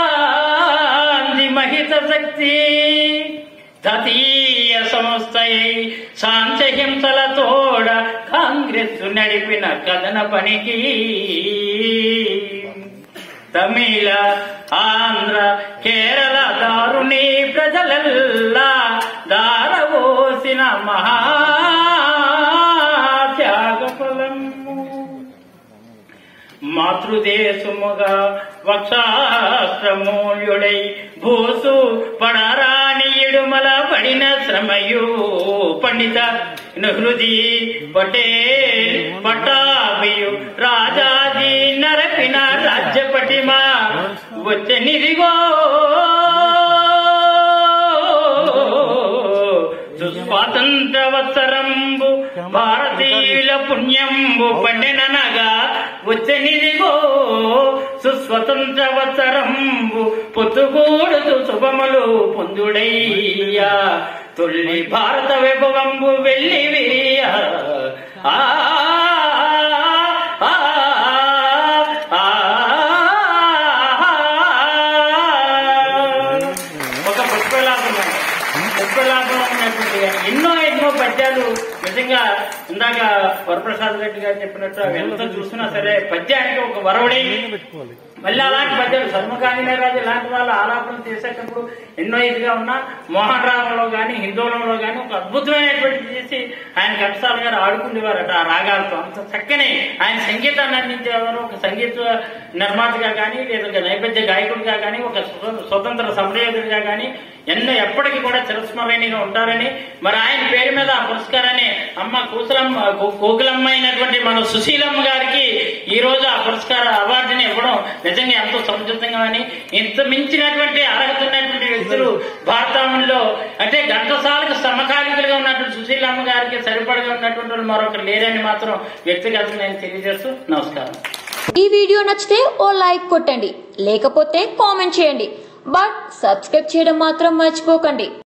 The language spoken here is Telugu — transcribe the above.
మనగాంది మహిత శక్తి తతీయ సంస్థయై సాంతహింసల తోడ కాంగ్రెస్ నడిపిన కథన పనికి తమిళ ఆంధ్ర కేరళ దారుణి ప్రజలల్లా దారవోసిన మహా మాతృదేశముగా వక్షాశ్రమూల్యుడై భూసు పడరాని ఇడుమల పడిన శ్రమయు పండిత హృది పటే పటాభియు రాజాది నరపిన రాజ్యపటిమ వచ్చనిదిగో స్వాతంత్రవత్సరంబు భారతీయుల పుణ్యంబు పండిననగా వచ్చనిదిగో సుస్వతంత్రవత్సరంబు పొత్తుకూడదు శుభములు పొందుడయ్యా. తొల్లి భారత వైభవంబు వెళ్ళి విరియ ఆ, ఎన్నో పద్యాలు నిజంగా ఇందాక వరప్రసాద్ రెడ్డి గారు చెప్పినట్టు అవి ఎంత చూసినా సరే పద్యానికి ఒక వరవడి. మళ్ళీ అలాంటి పద్యాలు సర్మకాంతిరాజు ఇలాంటి వాళ్ళు ఆలాపన చేసేటప్పుడు ఎన్నో ఇదిగా ఉన్నా మోహన్ రామంలో గాని హిందోళంలో గాని ఒక అద్భుతమైనటువంటి చేసి ఆయన ఘంటసాల గారు ఆడుకునేవారట ఆ రాగాలతో. అంత చక్కని ఆయన సంగీతాన్ని అందించేవారు. ఒక సంగీత నిర్మాతగా కానీ లేదా ఒక నైవేద్య గాయకుడిగా కానీ ఒక స్వతంత్ర సమరయోధుడిగా కానీ ఎన్నో ఎప్పటికీ కూడా చిరస్మరణీయంగా ఉంటారని మరి ఆయన పేరు మీద ఆ పురస్కారాన్ని అమ్మ కూతురమ్మ కోకులమ్మ అయినటువంటి మన సుశీలమ్మ గారికి ఈ రోజు ఆ పురస్కార అవార్డుని ఇవ్వడం నిజంగా ఎంతో సముచితంగా అని ఇంత మించినటువంటి అర్హత ఉన్నటువంటి వ్యక్తులు భారతంలో అంటే ఘంటసాలకు సమకాలికులుగా ఉన్నటువంటి సుశీలమ్మ గారికి సరిపడగా ఉన్నటువంటి వాళ్ళు మరొకరు లేరని మాత్రం వ్యక్తిగతంగా నేను తెలియజేస్తూ నమస్కారం. ఈ వీడియో నచ్చితే ఓ లైక్ కొట్టండి లేకపోతే కామెంట్ చేయండి బట్ సబ్స్క్రైబ్ చేయడం మాత్రం మర్చిపోకండి.